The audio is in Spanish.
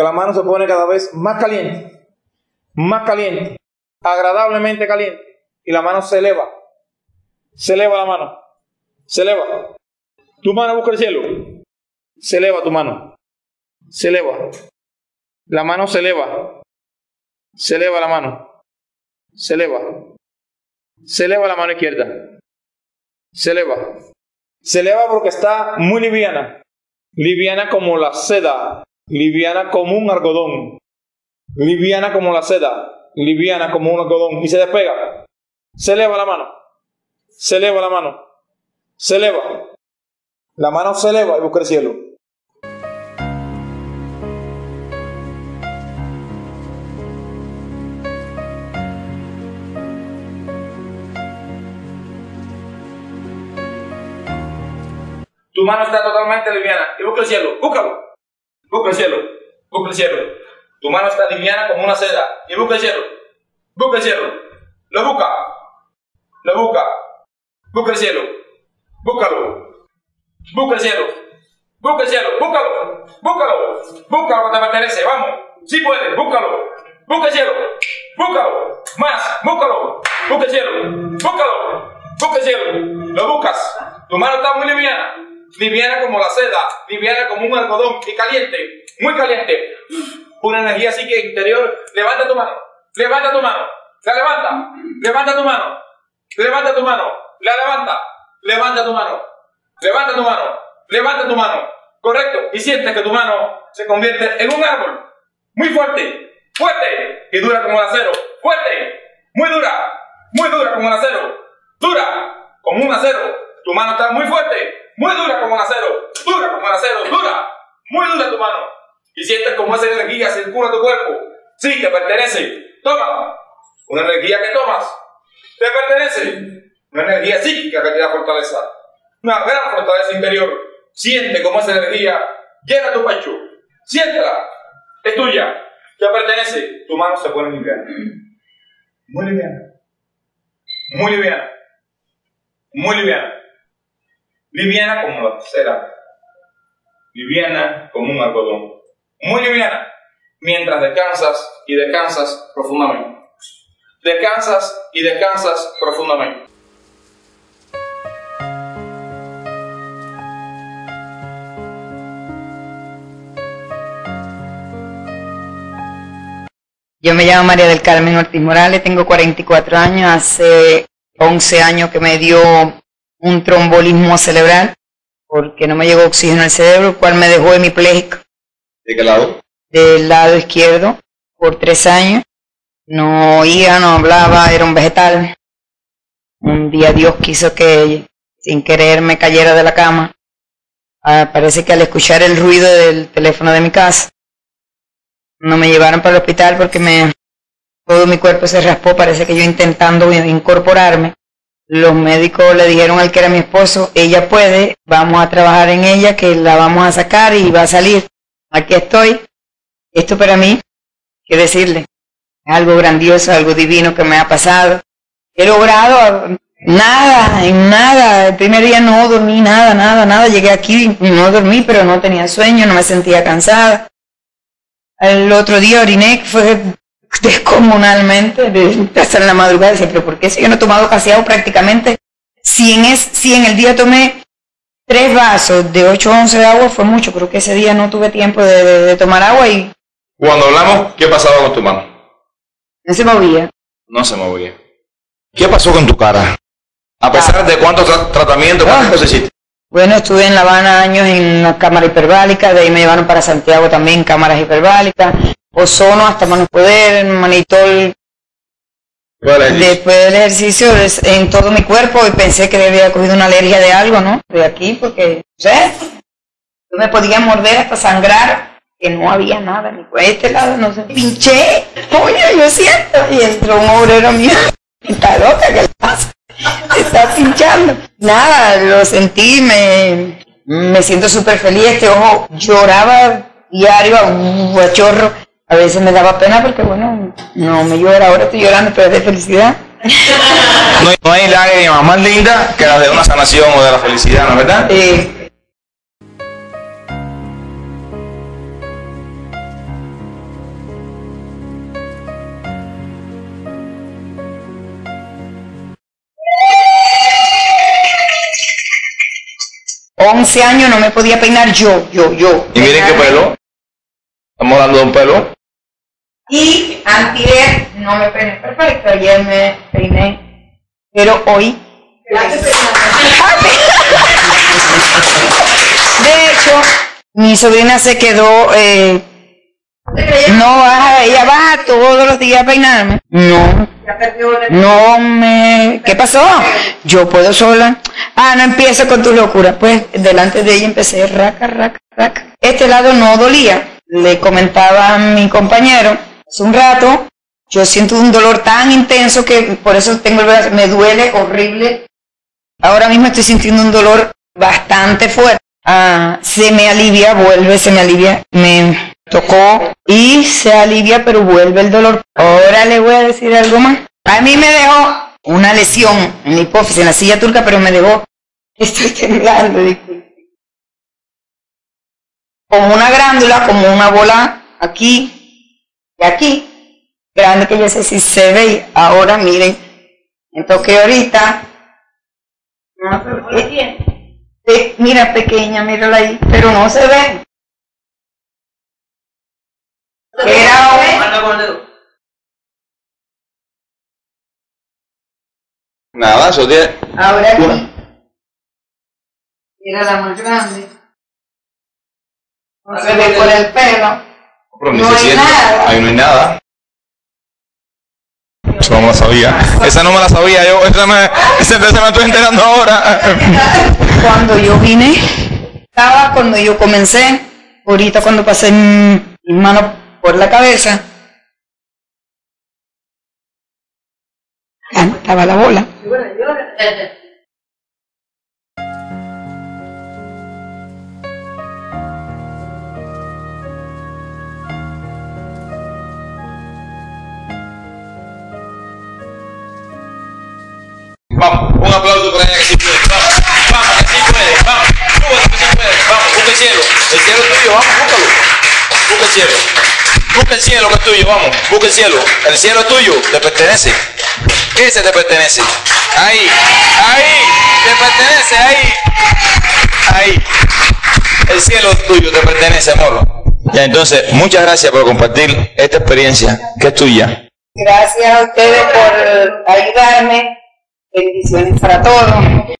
Porque la mano se pone cada vez más caliente, más caliente, agradablemente caliente. Y la mano se eleva. Se eleva la mano. Se eleva. Tu mano busca el cielo. Se eleva tu mano. Se eleva. La mano se eleva. Se eleva la mano. Se eleva. Se eleva la mano izquierda. Se eleva. Se eleva porque está muy liviana. Liviana como la seda. Liviana como un algodón. Liviana como la seda. Liviana como un algodón. Y se despega. Se eleva la mano. Se eleva la mano. Se eleva. La mano se eleva y busca el cielo. Tu mano está totalmente liviana y busca el cielo. Búscalo. Busca el cielo. Busca el cielo. Tu mano está liviana como una seda y busca el cielo. Busca el cielo. Lo busca. Lo busca. Busca el cielo. Búscalo. Busca el cielo. Busca el cielo. Búscalo. Búscalo. Búscalo que te pertenece. Vamos. Si puedes. Búscalo. Busca el cielo. Búscalo. Más. Búscalo. Busca el cielo. Búscalo. Busca el cielo. Lo buscas. Tu mano está muy liviana. Liviana como la seda. Liviana como un algodón. Y caliente. Muy caliente. Una energía así que interior. Levanta tu mano. Levanta tu mano. La levanta. Levanta tu mano. Levanta tu mano. La levanta. Levanta tu mano. Levanta tu mano. Levanta tu mano. Correcto. Y sientes que tu mano se convierte en un árbol. Muy fuerte. Fuerte. Y dura como el acero. Fuerte. Muy dura. Muy dura como el acero. Dura. Como un acero. Tu mano está muy fuerte. Muy dura como el acero. Dura como el acero. Dura. Muy dura tu mano. Y sientes como esa energía circula tu cuerpo. Sí, te pertenece. Toma. Una energía que tomas. Te pertenece. Una energía psíquica que te da fortaleza. Una gran fortaleza interior. Siente cómo esa energía llena tu pecho. Siéntela. Es tuya. Te pertenece. Tu mano se pone liviana. Muy liviana. Muy liviana. Muy liviana. Liviana como la cera. Liviana como un algodón. Muy liviana. Mientras descansas y descansas profundamente. Descansas y descansas profundamente. Yo me llamo María del Carmen Ortiz Morales, tengo 44 años, hace 11 años que me dio un trombolismo cerebral porque no me llegó oxígeno al cerebro, el cual me dejó hemipléjico. ¿De qué lado? Del lado izquierdo, por tres años. No oía, no hablaba, era un vegetal. Un día Dios quiso que sin querer me cayera de la cama. Ah, parece que al escuchar el ruido del teléfono de mi casa, no me llevaron para el hospital porque me todo mi cuerpo se raspó, parece que yo intentando incorporarme. Los médicos le dijeron al que era mi esposo, ella puede, vamos a trabajar en ella, que la vamos a sacar y va a salir. Aquí estoy. Esto para mí, qué decirle, es algo grandioso, algo divino que me ha pasado. He logrado nada, en nada. El primer día no dormí nada, nada, nada. Llegué aquí no dormí, pero no tenía sueño, no me sentía cansada. El otro día oriné, fue descomunalmente, de hasta en la madrugada, decía, pero ¿por qué si yo no he tomado casi agua prácticamente? Si en, es, si en el día tomé tres vasos de 8 once de agua, fue mucho, creo que ese día no tuve tiempo de, de, de tomar agua y Cuando hablamos, ¿qué pasaba con tu mano? no se movía. No se movía. ¿Qué pasó con tu cara? A pesar de cuántos tra- tratamientos, cuántas Ah. cosas hiciste. Bueno, estuve en La Habana años en una cámara hiperbálica, de ahí me llevaron para Santiago también, cámaras hiperbálicas, ozono hasta manos poder, manitol, después del ejercicio en todo mi cuerpo y pensé que había cogido una alergia de algo, ¿no? De aquí, porque, no sé, yo me podía morder hasta sangrar, que no había nada, ni por este lado, no sé, pinché, oye, yo siento, y entró un obrero mío, está loca, ¿qué le pasa? Se está pinchando. Nada, lo sentí, me, me siento súper feliz, este ojo lloraba diario a un chorro, a veces me daba pena porque, bueno, no me llora, ahora estoy llorando, pero es de felicidad. No, hay lágrimas más lindas que las de una sanación o de la felicidad, ¿no es verdad? Sí. Once años no me podía peinar yo, yo, yo. ¿Y miren qué pelo? Estamos hablando de un pelo y antier no me peiné perfecto, ayer me peiné, pero hoy... De hecho, mi sobrina se quedó... Eh, no baja, ella baja todos los días a peinarme. No, no me... ¿Qué pasó? Yo puedo sola. Ah, no empiezo con tu locura. Pues delante de ella empecé raca, raca, raca. Este lado no dolía. Le comentaba a mi compañero hace un rato, yo siento un dolor tan intenso que por eso tengo el brazo, me duele horrible. Ahora mismo estoy sintiendo un dolor bastante fuerte. Ah, se me alivia, vuelve, se me alivia. Me tocó y se alivia, pero vuelve el dolor. Ahora le voy a decir algo más. A mí me dejó una lesión en la hipófisis, en la silla turca, pero me dejó. Estoy temblando. Como una glándula, como una bola aquí y aquí. Grande que yo sé si se ve. Ahora miren. Entonces que ahorita. No se ve. Eh, mira, pequeña, mírala ahí, pero no se ve. Era un- Nada, eso tiene. Ahora aquí. Una. Era la más grande. No se ve por el pelo. No se hay nada. Ahí no hay nada. Eso no me la sabía. Esa no me la sabía yo. Esa me, esa me estoy enterando ahora. Cuando yo vine, estaba cuando yo comencé, ahorita cuando pasé mi, mi mano por la cabeza, estaba la bola. Un aplauso para ella que sí puede. Vamos, vamos, que sí puede. Vamos, súbete que sí puede. Vamos, busca el cielo. El cielo es tuyo, vamos, búscalo. Busca el cielo. Busca el cielo que es tuyo, vamos. Busca el cielo. El cielo es tuyo, te pertenece. Ese te pertenece. Ahí, ahí, te pertenece, ahí. Ahí. El cielo es tuyo, te pertenece, amor. Ya, entonces, muchas gracias por compartir esta experiencia que es tuya. Gracias a ustedes por ayudarme. Bendiciones para todos.